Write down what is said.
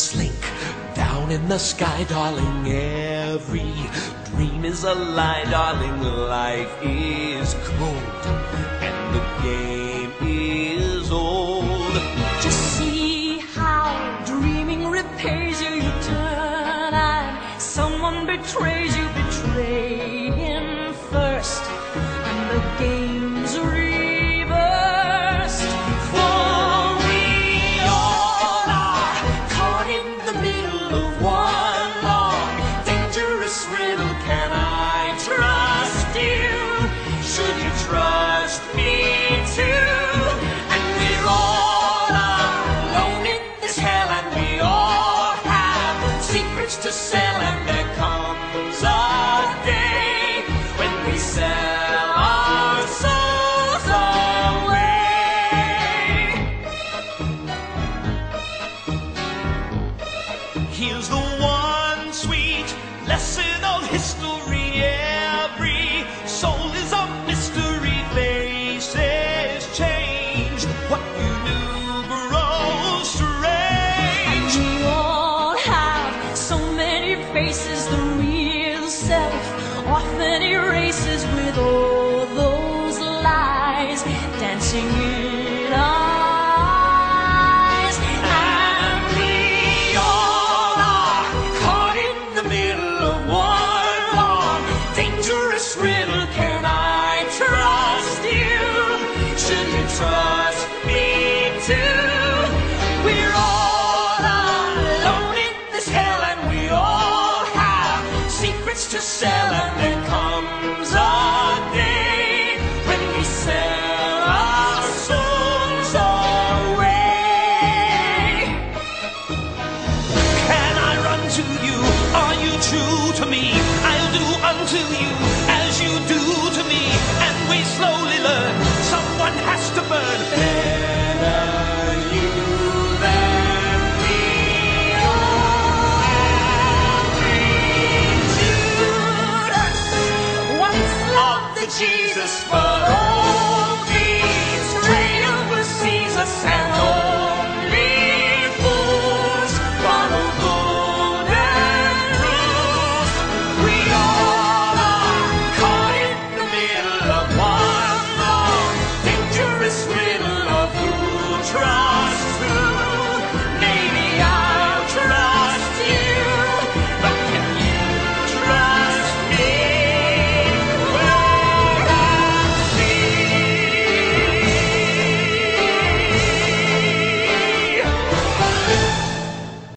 slink down in the sky, darling. Every dream is a lie, darling. Life is cold and the game is old. Just see how dreaming repays you. You turn and someone betrays you. To sell. And there comes a day when we sell our souls away. Here's the one sweet lesson of history. Real self often erases with all those lies dancing in our sell. And there comes a day when we sell our souls away. Can I run to you? Are you true to me? I'll do unto you Judas